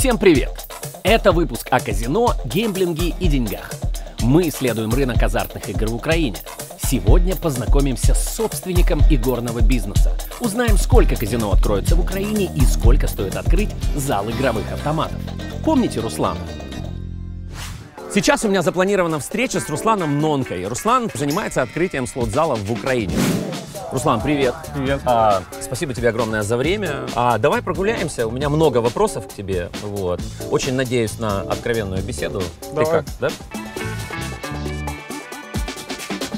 Всем привет! Это выпуск о казино, геймблинге и деньгах. Мы исследуем рынок азартных игр в Украине. Сегодня познакомимся с собственником игорного бизнеса. Узнаем, сколько казино откроется в Украине и сколько стоит открыть зал игровых автоматов. Помните Руслана? Сейчас у меня запланирована встреча с Русланом Нонкой. Руслан занимается открытием слот-залов в Украине. Руслан, привет. Привет. А, спасибо тебе огромное за время. А, давай прогуляемся. У меня много вопросов к тебе. Вот. Очень надеюсь на откровенную беседу. Давай. Ты как, да?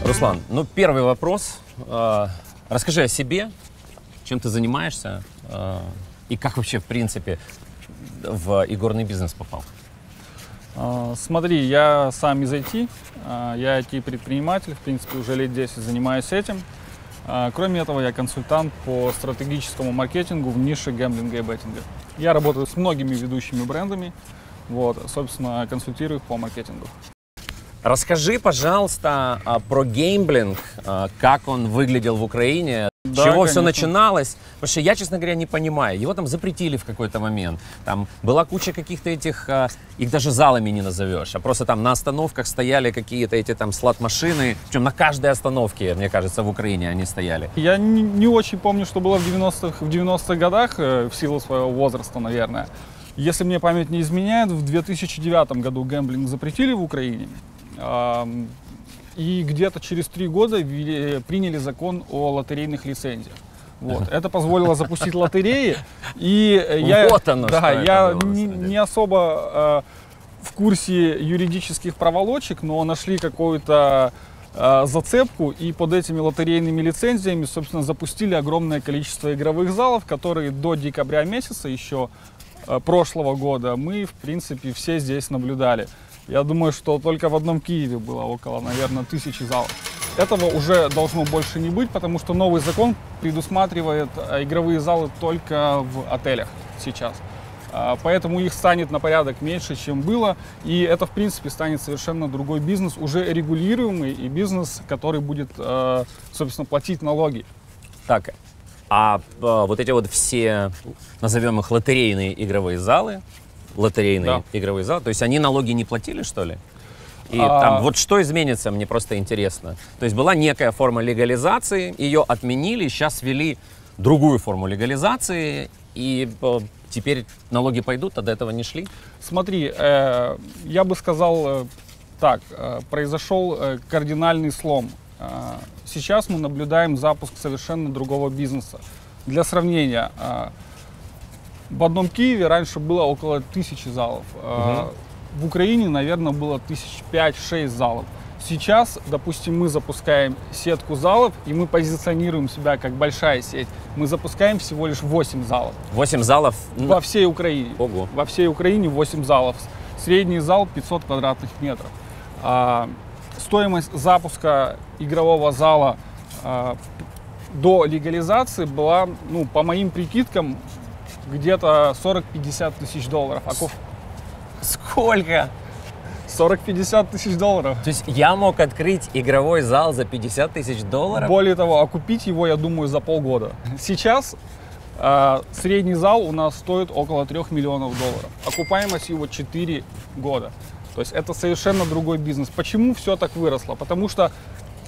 Руслан, ну первый вопрос. А, расскажи о себе, чем ты занимаешься а, и как вообще в принципе в игорный бизнес попал. А, Смотри, я сам из IT, а, я IT-предприниматель, в принципе, уже лет 10 занимаюсь этим. А, Кроме этого, я консультант по стратегическому маркетингу в нише гэмблинга и беттинга. Я работаю с многими ведущими брендами, вот, собственно, консультирую их по маркетингу. Расскажи, пожалуйста, а, про геймблинг, а, как он выглядел в Украине, Да, чего все конечно. начиналось. Потому что я, честно говоря, не понимаю. Его там запретили в какой-то момент. Там была куча каких-то этих, а, их даже залами не назовешь, а просто там на остановках стояли какие-то эти там слот-машины. Причем на каждой остановке, мне кажется, в Украине они стояли. Я не, не очень помню, что было в 90-х, в 90-х годах, э, в силу своего возраста, наверное. Если мне память не изменяет, в 2009 году гэмблинг запретили в Украине. И где-то через три года ввели- приняли закон о лотерейных лицензиях. Вот. Это позволило запустить лотереи. И э, я, Вот оно, да, я было, не, не особо э, в курсе юридических проволочек, но нашли какую-то э, зацепку и под этими лотерейными лицензиями, собственно, запустили огромное количество игровых залов, которые до декабря месяца еще э, прошлого года мы, в принципе, все здесь наблюдали. Я думаю, что только в одном Киеве было около, наверное, тысячи залов. Этого уже должно больше не быть, потому что новый закон предусматривает э, игровые залы только в отелях сейчас. А, Поэтому их станет на порядок меньше, чем было. И это, в принципе, станет совершенно другой бизнес, уже регулируемый и бизнес, который будет, э, собственно, платить налоги. Так, а а, вот эти вот все, назовем их лотерейные игровые залы, лотерейные Да. игровые залы, то есть они налоги не платили, что ли? И А- там, вот что изменится, мне просто интересно. То есть была некая форма легализации, ее отменили, сейчас ввели другую форму легализации, и э, теперь налоги пойдут, а до этого не шли? Смотри, э, я бы сказал э, так, э, произошел э, кардинальный слом. Э, сейчас мы наблюдаем запуск совершенно другого бизнеса. Для сравнения, э, в одном Киеве раньше было около тысячи залов. Э, В Украине, наверное, было тысяч пять-шесть залов. Сейчас, допустим, мы запускаем сетку залов, и мы позиционируем себя как большая сеть. Мы запускаем всего лишь 8 залов. Восемь залов. н- Во всей Украине. Ого. Во всей Украине 8 залов. Средний зал 500 квадратных метров. А, стоимость запуска игрового зала а, до легализации была, ну, по моим прикидкам, где-то 40-50 тысяч долларов. А ко- Сколько? 40-50 тысяч долларов. То есть я мог открыть игровой зал за 50 тысяч долларов? Более того, окупить его, я думаю, за полгода. Сейчас э, средний зал у нас стоит около 3 миллионов долларов. Окупаемость его 4 года. То есть это совершенно другой бизнес. Почему все так выросло? Потому что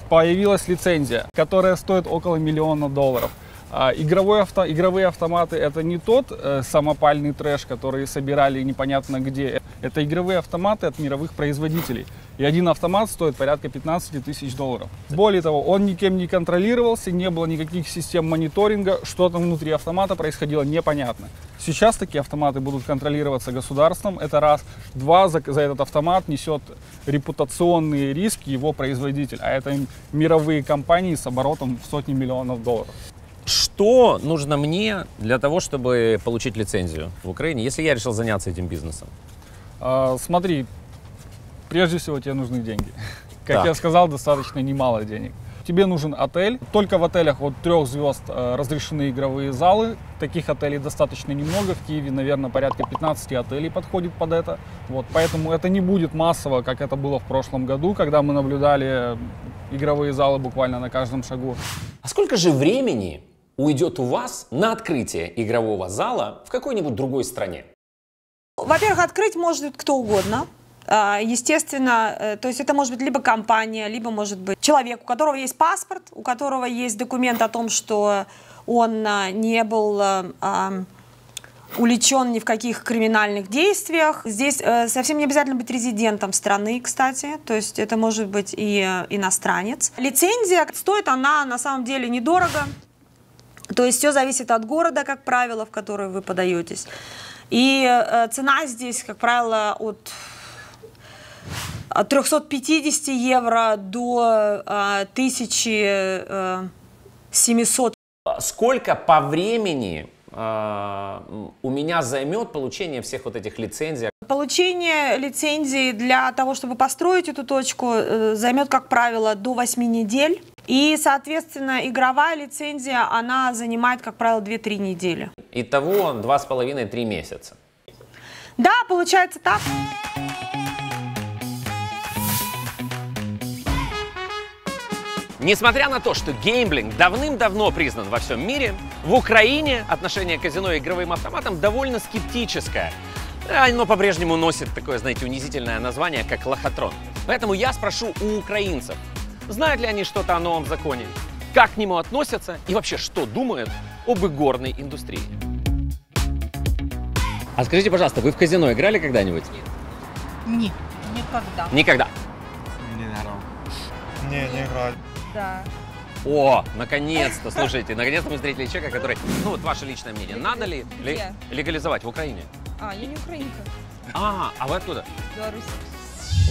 появилась лицензия, которая стоит около миллиона долларов. А игровой авто, игровые автоматы это не тот э, самопальный трэш, который собирали непонятно где. Это игровые автоматы от мировых производителей. И один автомат стоит порядка 15 тысяч долларов. Более того, он никем не контролировался, не было никаких систем мониторинга, что там внутри автомата происходило непонятно. Сейчас такие автоматы будут контролироваться государством, это раз. Два, за, за этот автомат несет репутационные риски его производитель, а это мировые компании с оборотом в сотни миллионов долларов. Что нужно мне для того, чтобы получить лицензию в Украине, если я решил заняться этим бизнесом? А, смотри, прежде всего тебе нужны деньги. Как Так. я сказал, достаточно немало денег. Тебе нужен отель. Только в отелях от трех звезд э, разрешены игровые залы. Таких отелей достаточно немного. В Киеве, наверное, порядка 15 отелей подходит под это. Вот, поэтому это не будет массово, как это было в прошлом году, когда мы наблюдали игровые залы буквально на каждом шагу. А сколько же времени уйдет у вас на открытие игрового зала в какой-нибудь другой стране? Во-первых, открыть может кто угодно. А, Естественно, э, то есть это может быть либо компания, либо может быть человек, у которого есть паспорт, у которого есть документ о том, что он а, не был а, уличен ни в каких криминальных действиях. Здесь э, совсем не обязательно быть резидентом страны, кстати, то есть это может быть и э, иностранец. Лицензия, стоит она на самом деле недорого, то есть все зависит от города, как правило, в который вы подаетесь. И э, цена здесь, как правило, от от 350 евро до э, 1700 Сколько по времени э, у меня займет получение всех вот этих лицензий? Получение лицензии для того, чтобы построить эту точку, э, займет, как правило, до 8 недель. И, соответственно, игровая лицензия, она занимает, как правило, 2-3 недели. Итого два с половиной-три месяца. Да, получается так. Несмотря на то, что геймблинг давным-давно признан во всем мире, в Украине отношение к казино и игровым автоматам довольно скептическое. Оно по-прежнему носит такое, знаете, унизительное название, как лохотрон. Поэтому я спрошу у украинцев, знают ли они что-то о новом законе, как к нему относятся и вообще, что думают об игорной индустрии. А скажите, пожалуйста, вы в казино играли когда-нибудь? Ні, никогда. Никогда. Не играл. Не, не играл. Да. О, наконец-то, слушайте, наконец-то мы встретили человека, который, ну вот ваше личное мнение, надо ли легализовать в Украине? А, я не украинка, А, а вы откуда? Беларусь.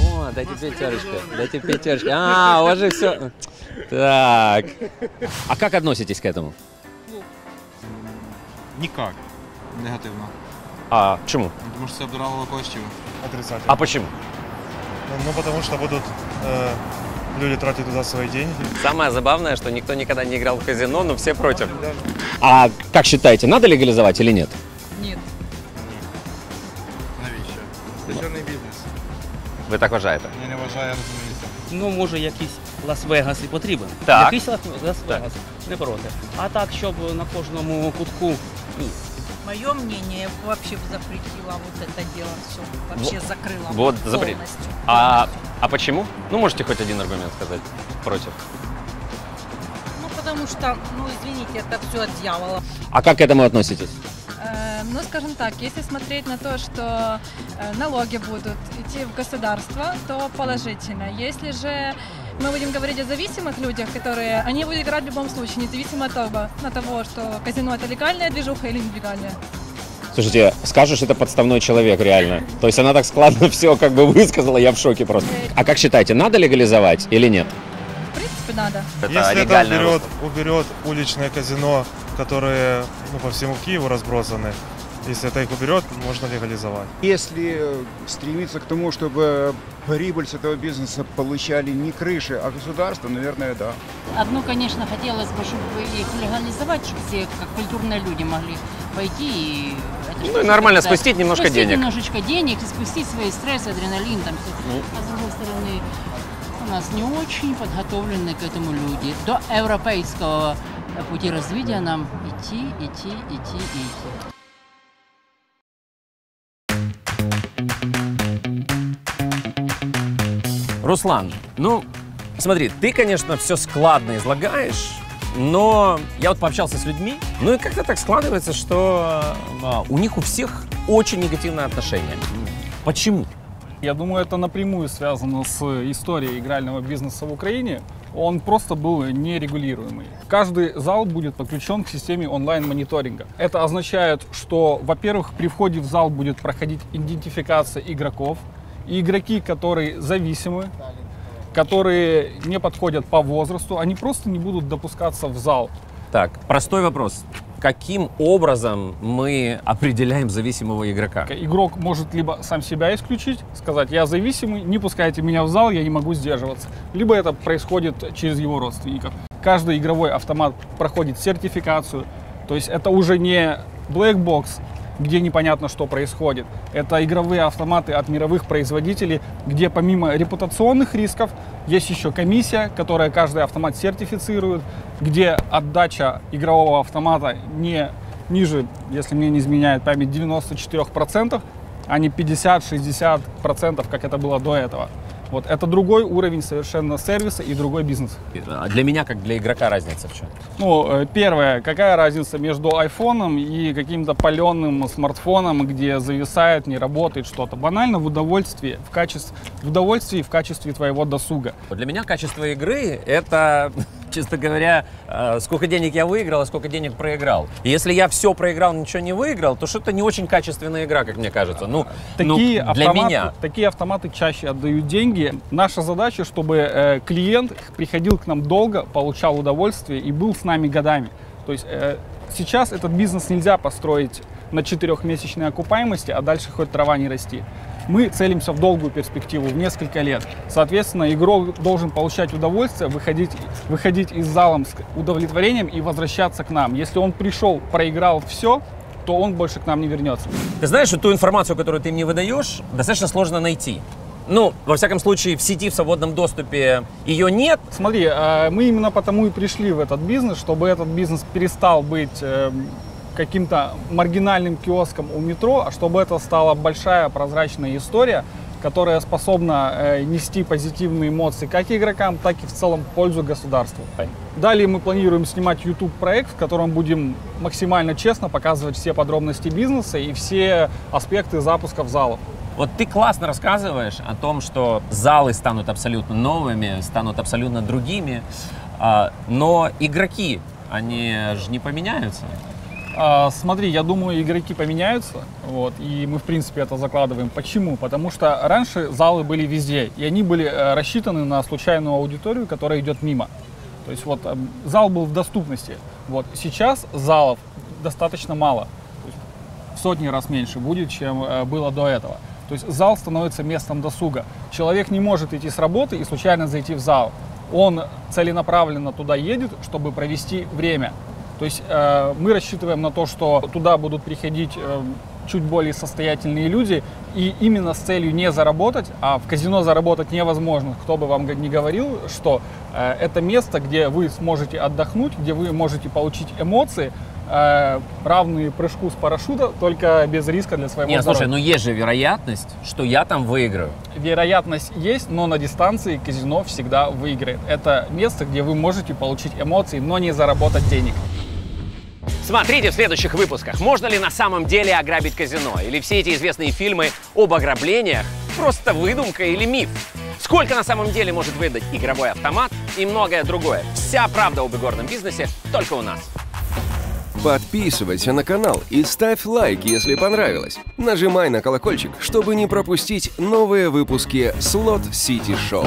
О, дайте пятерочку, дайте пятерочку. А, у вас же все. Так. А как относитесь к этому? Никак. Негативно. А, почему? Ну, Потому що це обдирало коштів. Отрицательно. А почему? Ну, потому что будут э, люди тратить туда свои деньги. Самое забавное, что никто никогда не играл в казино, но все против. А как считаете, надо легализовать или нет? Ви так вважаєте? Я не вважаю, розумієте. Ну, може, якийсь Лас-Вегас і потрібен. Так. Якийсь Лас- Лас-Вегас, не проти. А так, щоб на кожному кутку. Ні. Мое мнение, я бы вообще бы запретила вот это дело все. Вообще закрыла. бы вот запрет. полностью. А, а почему? Ну, можете хоть один аргумент сказать против. Ну, потому что, ну, извините, это все от дьявола. А как к этому относитесь? Э, Ну, скажем так, если смотреть на то, что э, налоги будут идти в государство, то положительно. Если же мы будем говорить о зависимых людях, которые они будут играть в любом случае, независимо от того, на того, что казино это легальная движуха или нелегальная. Слушайте, скажешь, это подставной человек, реально. То есть она так складно все как бы высказала, я в шоке просто. А как считаете, надо легализовать или нет? Надо. Если это уберет, уберет уличное казино, которые ну, по всему Киеву разбросаны, если это их уберет, можно легализовать. Если стремиться к тому, чтобы прибыль с этого бизнеса получали не крыши, а государство, наверное, да. Одно, конечно, хотелось бы, чтобы их легализовать, чтобы все, как культурные люди, могли пойти и... это Ну и нормально как-то спустить немножко спустить денег. немножечко денег и спустить свои стрессы, адреналин там все. Ну. А с другой стороны, у нас не очень подготовлены к этому люди. До европейского пути развития нам идти, идти, идти идти. Руслан, ну, смотри, ты, конечно, все складно излагаешь, но я вот пообщался с людьми, ну и как-то так складывается, что а, у них у всех очень негативное отношение. Почему? Я думаю, это напрямую связано с историей игрального бизнеса в Украине. Он просто был нерегулируемый. Каждый зал будет подключен к системе онлайн-мониторинга. Это означает, что, во-первых, при входе в зал будет проходить идентификация игроков. И игроки, которые зависимы, которые не подходят по возрасту, они просто не будут допускаться в зал. Так, простой вопрос. Каким образом мы определяем зависимого игрока? Игрок может либо сам себя исключить, сказать, я зависимый, не пускайте меня в зал, я не могу сдерживаться. Либо это происходит через его родственников. Каждый игровой автомат проходит сертификацию, то есть это уже не black box, где непонятно, что происходит. Это игровые автоматы от мировых производителей, где помимо репутационных рисков есть еще комиссия, которая каждый автомат сертифицирует, где отдача игрового автомата не ниже, если мне не изменяет память, 94%. а не 50-60%, как это было до этого. Вот это другой уровень совершенно сервиса и другой бизнес. А для меня, как для игрока, разница в чем? Ну, э, первое, какая разница между айфоном и каким-то паленым смартфоном, где зависает, не работает что-то. Банально в удовольствии, в качестве, в удовольствии в качестве твоего досуга. Для меня качество игры — это честно говоря, э, сколько денег я выиграл, а сколько денег проиграл. И если я все проиграл, ничего не выиграл, то что-то не очень качественная игра, как мне кажется. Ну, такие ну для автоматы, меня. Такие автоматы чаще отдают деньги. Наша задача, чтобы э, клиент приходил к нам долго, получал удовольствие и был с нами годами. То есть э, сейчас этот бизнес нельзя построить на четырехмесячной окупаемости, а дальше хоть трава не расти мы целимся в долгую перспективу, в несколько лет. Соответственно, игрок должен получать удовольствие, выходить, выходить из зала с удовлетворением и возвращаться к нам. Если он пришел, проиграл все, то он больше к нам не вернется. Ты знаешь, что ту информацию, которую ты мне выдаешь, достаточно сложно найти. Ну, во всяком случае, в сети в свободном доступе ее нет. Смотри, э, мы именно потому и пришли в этот бизнес, чтобы этот бизнес перестал быть эм, каким-то маргинальным киоском у метро, а чтобы это стала большая прозрачная история, которая способна э, нести позитивные эмоции как игрокам, так и в целом пользу государству. Далее мы планируем снимать YouTube проект, в котором будем максимально честно показывать все подробности бизнеса и все аспекты запуска в залов. Вот ты классно рассказываешь о том, что залы станут абсолютно новыми, станут абсолютно другими, а, но игроки, они же не поменяются. А, смотри, я думаю, игроки поменяются, вот, и мы, в принципе, это закладываем. Почему? Потому что раньше залы были везде, и они были э, рассчитаны на случайную аудиторию, которая идет мимо. То есть вот эм, зал был в доступности. Вот сейчас залов достаточно мало, в сотни раз меньше будет, чем э, было до этого. То есть зал становится местом досуга. Человек не может идти с работы и случайно зайти в зал. Он целенаправленно туда едет, чтобы провести время. То есть э, мы рассчитываем на то, что туда будут приходить э, чуть более состоятельные люди, и именно с целью не заработать, а в казино заработать невозможно. Кто бы вам не говорил, что э, это место, где вы сможете отдохнуть, где вы можете получить эмоции, э, равные прыжку с парашюта, только без риска для своего Нет, здоровья. слушай, ну есть же вероятность, что я там выиграю. Вероятность есть, но на дистанции казино всегда выиграет. Это место, где вы можете получить эмоции, но не заработать денег. Смотрите в следующих выпусках, можно ли на самом деле ограбить казино, или все эти известные фильмы об ограблениях просто выдумка или миф. Сколько на самом деле может выдать игровой автомат и многое другое. Вся правда об игорном бизнесе только у нас. Подписывайся на канал и ставь лайк, если понравилось. Нажимай на колокольчик, чтобы не пропустить новые выпуски Слот Сити Шоу.